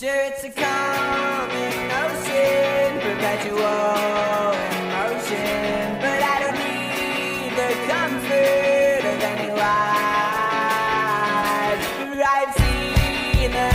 Sure, it's a common notion, perpetual emotion, but I don't need the comfort of any lies. I've seen the